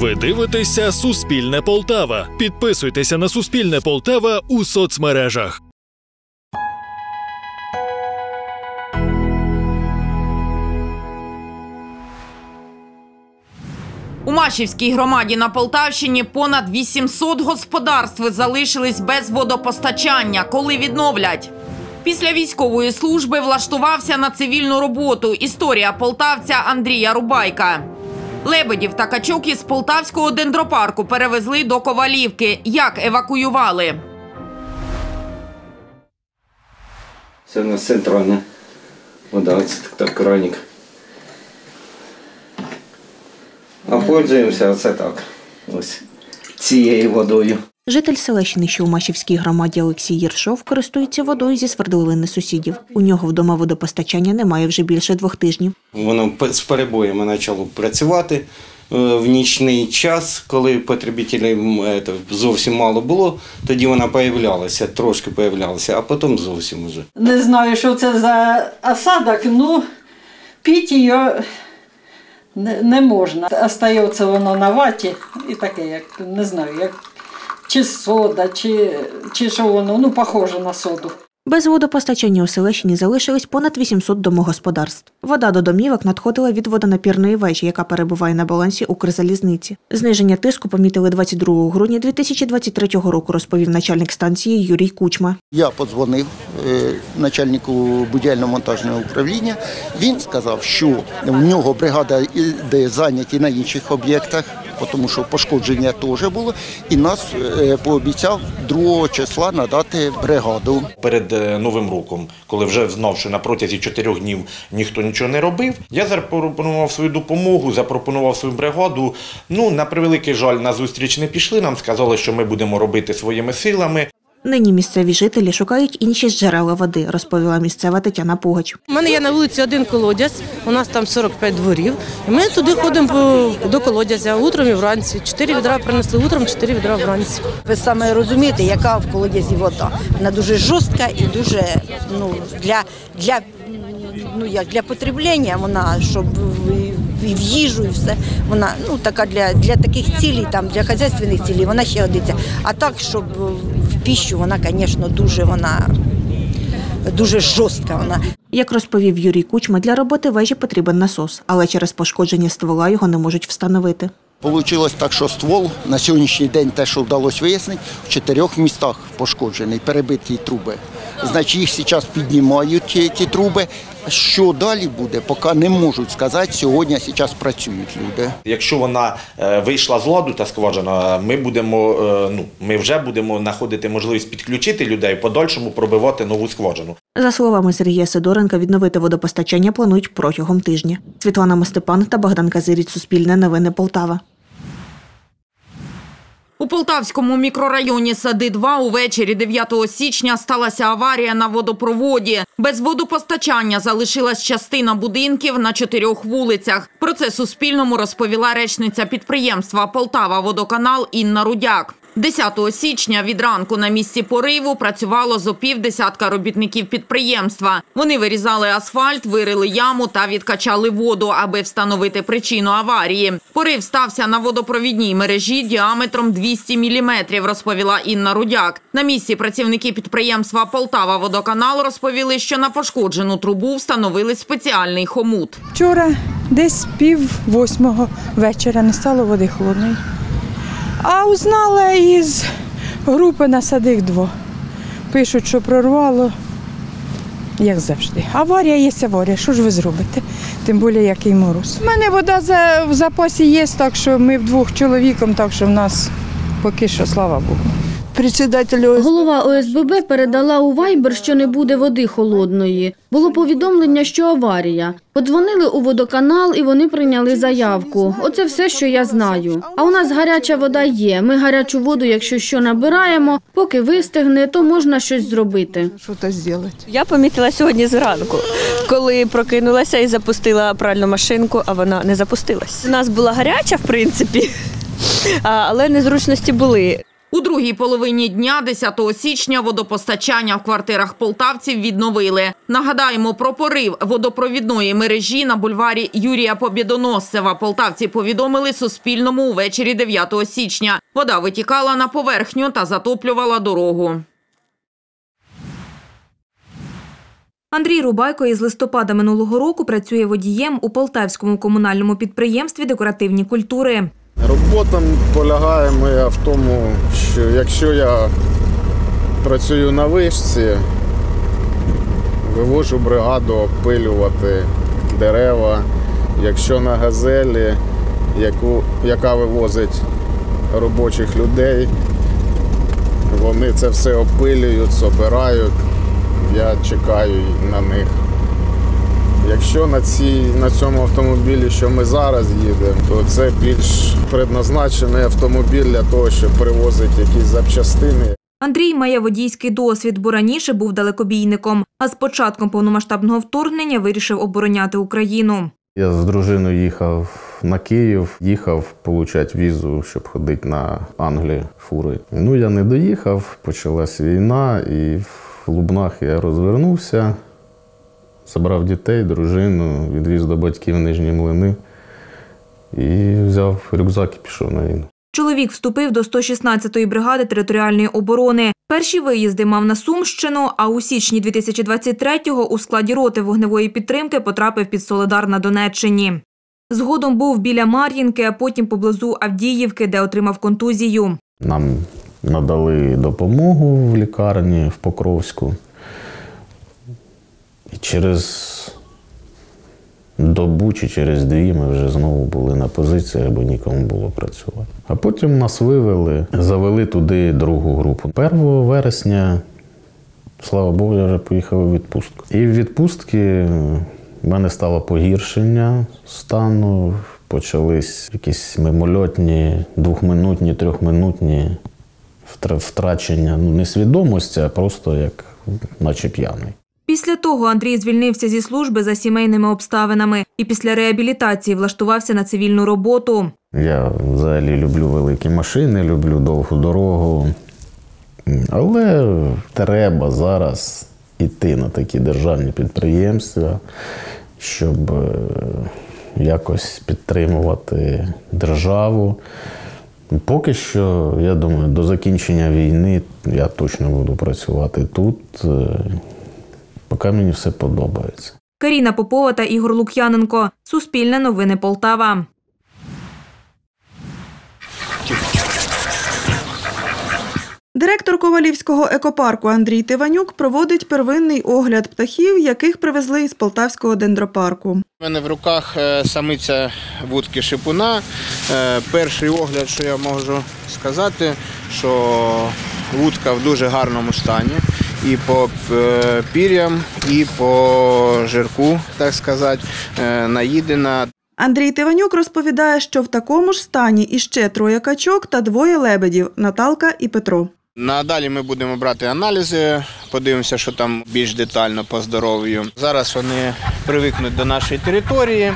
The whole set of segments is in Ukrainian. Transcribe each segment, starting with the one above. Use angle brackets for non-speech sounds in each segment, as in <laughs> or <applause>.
Ви дивитеся Суспільне Полтава. Підписуйтеся на Суспільне Полтава у соцмережах. У Машівській громаді на Полтавщині понад 800 господарств залишились без водопостачання. Коли відновлять? Після військової служби влаштувався на цивільну роботу. Історія полтавця Андрія Рубайка. Лебедів та качок із полтавського дендропарку перевезли до Ковалівки. Як евакуювали? Це у нас центральна вода, це так, так краник. А пользуємося оце так. Ось цією водою. Житель селищини, що у Машівській громаді Олексій Єршов, користується водою зі свердловини сусідів. У нього вдома водопостачання немає вже більше двох тижнів. Воно з перебоями почало працювати е, в нічний час, коли потребителів м, е, зовсім мало було, тоді вона появлялася, трошки появлялася, а потім зовсім уже. Не знаю, що це за осадок, ну пити її не, не можна. Остається воно на ваті і таке, як не знаю, як чи сода, чи, чи що воно, ну, похоже на соду. Без водопостачання у селищині залишились понад 800 домогосподарств. Вода до домівок надходила від водонапірної вежі, яка перебуває на балансі Укрзалізниці. Зниження тиску помітили 22 грудня 2023 року, розповів начальник станції Юрій Кучма. Я подзвонив е, начальнику будівельно-монтажного управління. Він сказав, що в нього бригада іде зайняті на інших об'єктах, тому що пошкодження теж було. І нас е, пообіцяв 2 числа надати бригаду. перед е, Новим роком, коли вже знав, що на протязі чотирьох днів ніхто нічого не робив, я запропонував свою допомогу, запропонував свою бригаду. Ну, на превеликий жаль, на зустріч не пішли. Нам сказали, що ми будемо робити своїми силами. Нині місцеві жителі шукають інші джерела води, розповіла місцева Тетяна Пугач. У мене є на вулиці один колодязь, у нас там 45 дворів. І ми туди ходимо до колодязя утром і вранці. Чотири відра принесли утром, чотири відра вранці. Ви саме розумієте, яка в колодязі вода. Вона дуже жорстка і дуже ну, для, для, ну, як, для потреблення вона, щоб в- і в їжу, і все. Вона ну, така для, для таких цілей, там, для хазяйственних цілей, вона ще годиться. А так, щоб в піщу, вона, звісно, дуже вона дуже жорстка. Вона. Як розповів Юрій Кучма, для роботи вежі потрібен насос, але через пошкодження ствола його не можуть встановити. Получилось так, що ствол на сьогоднішній день, те, що вдалося вияснити, в чотирьох містах пошкоджений, перебиті труби. Значить, їх зараз піднімають ті, ті труби. Що далі буде, поки не можуть сказати. Сьогодні зараз працюють люди. Якщо вона е, вийшла з ладу та скважина, ми будемо е, ну ми вже будемо знаходити можливість підключити людей, подальшому пробивати нову скважину. За словами Сергія Сидоренка, відновити водопостачання планують протягом тижня. Світлана Мостепан та Богдан Казиріць, Суспільне новини Полтава. У Полтавському мікрорайоні Сади 2 увечері 9 січня сталася аварія на водопроводі. Без водопостачання залишилась частина будинків на чотирьох вулицях. Про це Суспільному розповіла речниця підприємства Полтава Водоканал Інна Рудяк. 10 січня від ранку на місці пориву працювало зо півдесятка робітників підприємства. Вони вирізали асфальт, вирили яму та відкачали воду, аби встановити причину аварії. Порив стався на водопровідній мережі діаметром 200 міліметрів, розповіла Інна Рудяк. На місці працівники підприємства Полтава Водоканал розповіли, що на пошкоджену трубу встановили спеціальний хомут. Вчора десь пів восьмого вечора не стало води холодної. А узнала із групи на садих 2. Пишуть, що прорвало, як завжди. Аварія є аварія, що ж ви зробите? Тим більше який мороз. У мене вода в запасі є, так що ми вдвох чоловіком, так що в нас поки що, слава Богу. Председателю Голова ОСББ передала у Вайбер, що не буде води холодної. Було повідомлення, що аварія. Подзвонили у водоканал і вони прийняли заявку. Оце все, що я знаю. А у нас гаряча вода є. Ми гарячу воду, якщо що набираємо, поки вистигне, то можна щось зробити. щось зробити. Я помітила сьогодні зранку, коли прокинулася і запустила пральну машинку, а вона не запустилась. У нас була гаряча, в принципі, <laughs> але незручності були. У другій половині дня, 10 січня, водопостачання в квартирах полтавців відновили. Нагадаємо про порив водопровідної мережі на бульварі Юрія Побєдоносцева. Полтавці повідомили Суспільному увечері 9 січня. Вода витікала на поверхню та затоплювала дорогу. Андрій Рубайко із листопада минулого року працює водієм у полтавському комунальному підприємстві декоративні культури. Робота полягає моя в тому, що якщо я працюю на вишці, вивожу бригаду обпилювати дерева. Якщо на газелі, яку, яка вивозить робочих людей, вони це все опилюють, собирають, я чекаю на них. Якщо на цій, на цьому автомобілі, що ми зараз їдемо, то це більш предназначений автомобіль для того, щоб привозити якісь запчастини. Андрій має водійський досвід, бо раніше був далекобійником. А з початком повномасштабного вторгнення вирішив обороняти Україну. Я з дружиною їхав на Київ, їхав получати візу, щоб ходити на Англію фури. Ну я не доїхав, почалась війна, і в Лубнах я розвернувся, забрав дітей, дружину, відвіз до батьків Нижні Млини і взяв рюкзак і пішов на війну. Чоловік вступив до 116-ї бригади територіальної оборони. Перші виїзди мав на Сумщину, а у січні 2023-го у складі роти вогневої підтримки потрапив під Соледар на Донеччині. Згодом був біля Мар'їнки, а потім поблизу Авдіївки, де отримав контузію. Нам надали допомогу в лікарні в Покровську. Через добу чи через дві ми вже знову були на позиціях, бо нікому було працювати. А потім нас вивели, завели туди другу групу. 1 вересня, слава Богу, я вже поїхав у відпустку. І в відпустці в мене стало погіршення стану, почались якісь мимольотні, двохминутні, трьохминутні втрачення ну, не свідомості, а просто як наче п'яний. Після того Андрій звільнився зі служби за сімейними обставинами і після реабілітації влаштувався на цивільну роботу. Я взагалі люблю великі машини, люблю довгу дорогу. Але треба зараз йти на такі державні підприємства, щоб якось підтримувати державу. Поки що, я думаю, до закінчення війни я точно буду працювати тут, поки мені все подобається. Каріна Попова та Ігор Лук'яненко. Суспільне новини Полтава. Директор Ковалівського екопарку Андрій Тиванюк проводить первинний огляд птахів, яких привезли із Полтавського дендропарку. У мене в руках е, самиця вудки шипуна. Е, Перший огляд, що я можу сказати, що вудка в дуже гарному стані. І по е, пір'ям, і по жирку, так сказати, наїдена. Андрій Тиванюк розповідає, що в такому ж стані іще троє качок та двоє лебедів Наталка і Петро. Надалі ми будемо брати аналізи, подивимося, що там більш детально по здоров'ю. Зараз вони привикнуть до нашої території.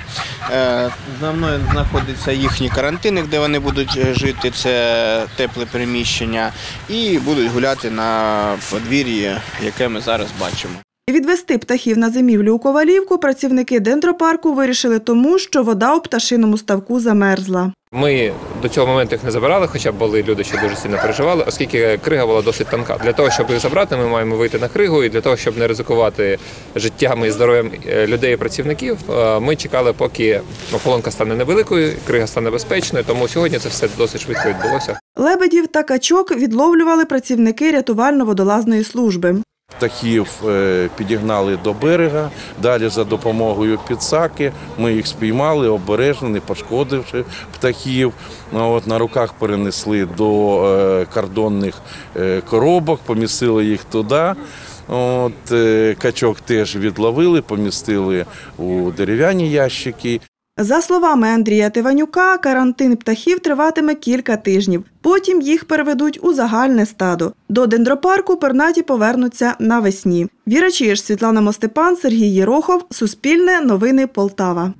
За мною знаходиться їхні карантини, де вони будуть жити, це тепле приміщення, і будуть гуляти на подвір'ї, яке ми зараз бачимо. Відвести птахів на зимівлю у Ковалівку працівники дендропарку вирішили тому, що вода у пташиному ставку замерзла. Ми до цього моменту їх не забирали, хоча були люди, що дуже сильно переживали, оскільки крига була досить тонка. Для того, щоб їх забрати, ми маємо вийти на кригу, і для того, щоб не ризикувати життям і здоров'ям людей і працівників, ми чекали, поки ополонка стане невеликою, крига стане безпечною. Тому сьогодні це все досить швидко відбулося. Лебедів та качок відловлювали працівники рятувально-водолазної служби. Птахів підігнали до берега. Далі за допомогою підсаки ми їх спіймали, обережно, не пошкодивши птахів. От, На руках перенесли до кордонних коробок, помістили їх туди. От, Качок теж відловили, помістили у дерев'яні ящики. За словами Андрія Тиванюка, карантин птахів триватиме кілька тижнів. Потім їх переведуть у загальне стадо. До дендропарку пернаті повернуться навесні. Віра Чиж, Світлана Мостепан, Сергій Єрохов. Суспільне новини Полтава.